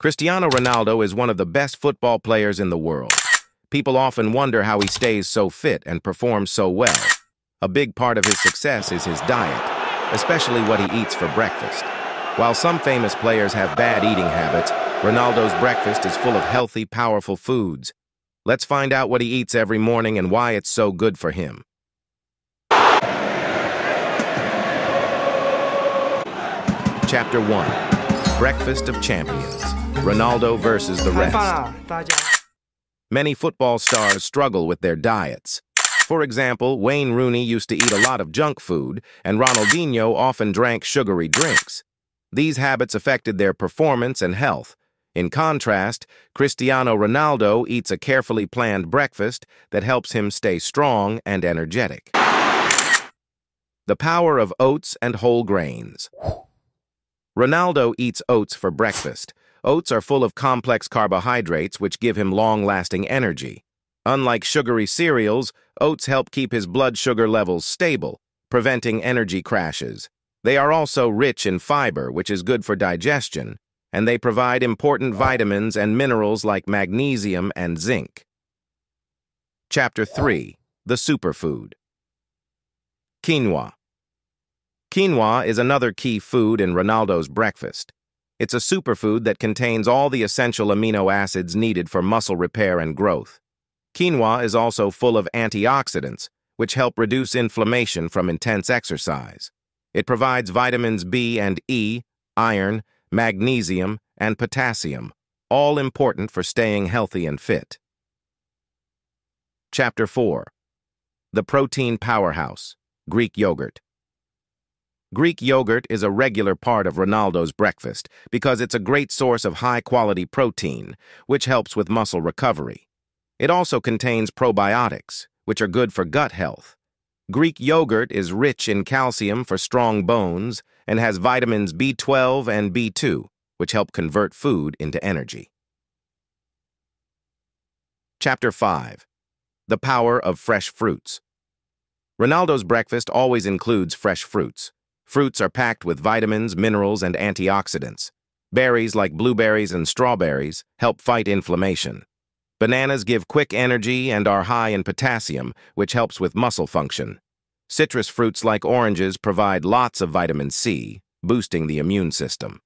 Cristiano Ronaldo is one of the best football players in the world. People often wonder how he stays so fit and performs so well. A big part of his success is his diet, especially what he eats for breakfast. While some famous players have bad eating habits, Ronaldo's breakfast is full of healthy, powerful foods. Let's find out what he eats every morning and why it's so good for him. Chapter 1 Breakfast of Champions Ronaldo versus the rest. Many football stars struggle with their diets. For example, Wayne Rooney used to eat a lot of junk food, and Ronaldinho often drank sugary drinks. These habits affected their performance and health. In contrast, Cristiano Ronaldo eats a carefully planned breakfast that helps him stay strong and energetic. The power of oats and whole grains. Ronaldo eats oats for breakfast. Oats are full of complex carbohydrates which give him long-lasting energy. Unlike sugary cereals, oats help keep his blood sugar levels stable, preventing energy crashes. They are also rich in fiber, which is good for digestion, and they provide important vitamins and minerals like magnesium and zinc. Chapter 3 The Superfood Quinoa Quinoa is another key food in Ronaldo's breakfast. It's a superfood that contains all the essential amino acids needed for muscle repair and growth. Quinoa is also full of antioxidants, which help reduce inflammation from intense exercise. It provides vitamins B and E, iron, magnesium, and potassium, all important for staying healthy and fit. Chapter 4 The Protein Powerhouse Greek Yogurt Greek yogurt is a regular part of Ronaldo's breakfast because it's a great source of high-quality protein, which helps with muscle recovery. It also contains probiotics, which are good for gut health. Greek yogurt is rich in calcium for strong bones and has vitamins B12 and B2, which help convert food into energy. Chapter 5 The Power of Fresh Fruits Ronaldo's breakfast always includes fresh fruits. Fruits are packed with vitamins, minerals, and antioxidants. Berries like blueberries and strawberries help fight inflammation. Bananas give quick energy and are high in potassium, which helps with muscle function. Citrus fruits like oranges provide lots of vitamin C, boosting the immune system.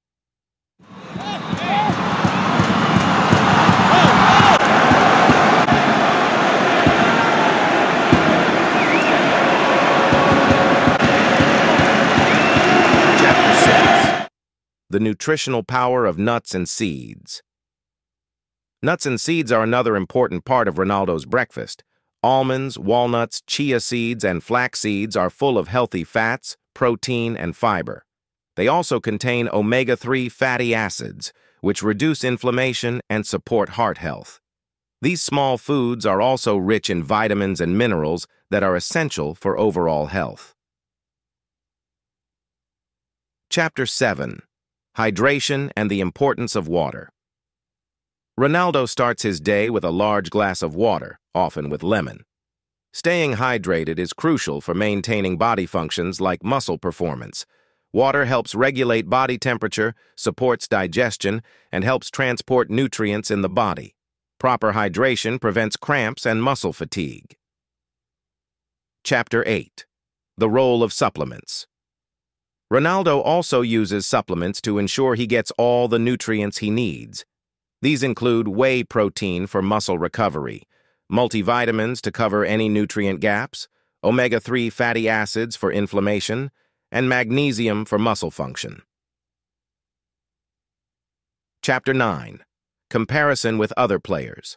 The nutritional power of nuts and seeds. Nuts and seeds are another important part of Ronaldo's breakfast. Almonds, walnuts, chia seeds, and flax seeds are full of healthy fats, protein, and fiber. They also contain omega-3 fatty acids, which reduce inflammation and support heart health. These small foods are also rich in vitamins and minerals that are essential for overall health. Chapter 7 Hydration and the Importance of Water Ronaldo starts his day with a large glass of water, often with lemon. Staying hydrated is crucial for maintaining body functions like muscle performance. Water helps regulate body temperature, supports digestion, and helps transport nutrients in the body. Proper hydration prevents cramps and muscle fatigue. Chapter 8 The Role of Supplements Ronaldo also uses supplements to ensure he gets all the nutrients he needs. These include whey protein for muscle recovery, multivitamins to cover any nutrient gaps, omega-3 fatty acids for inflammation, and magnesium for muscle function. Chapter 9 Comparison with Other Players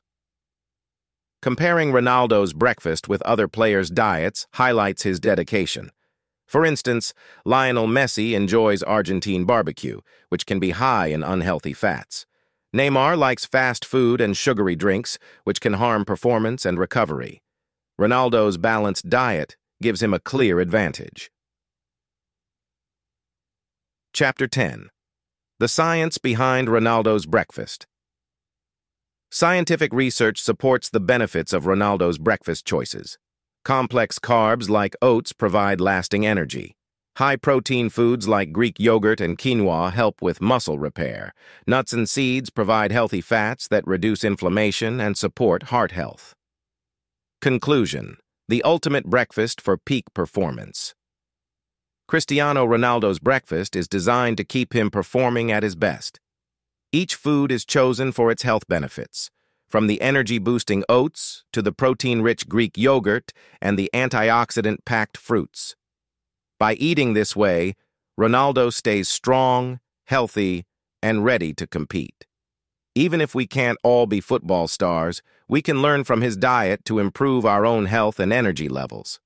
Comparing Ronaldo's breakfast with other players' diets highlights his dedication. For instance, Lionel Messi enjoys Argentine barbecue, which can be high in unhealthy fats. Neymar likes fast food and sugary drinks, which can harm performance and recovery. Ronaldo's balanced diet gives him a clear advantage. Chapter 10 The Science Behind Ronaldo's Breakfast Scientific research supports the benefits of Ronaldo's breakfast choices. Complex carbs like oats provide lasting energy. High-protein foods like Greek yogurt and quinoa help with muscle repair. Nuts and seeds provide healthy fats that reduce inflammation and support heart health. Conclusion. The ultimate breakfast for peak performance. Cristiano Ronaldo's breakfast is designed to keep him performing at his best. Each food is chosen for its health benefits, from the energy-boosting oats to the protein-rich Greek yogurt and the antioxidant-packed fruits. By eating this way, Ronaldo stays strong, healthy, and ready to compete. Even if we can't all be football stars, we can learn from his diet to improve our own health and energy levels.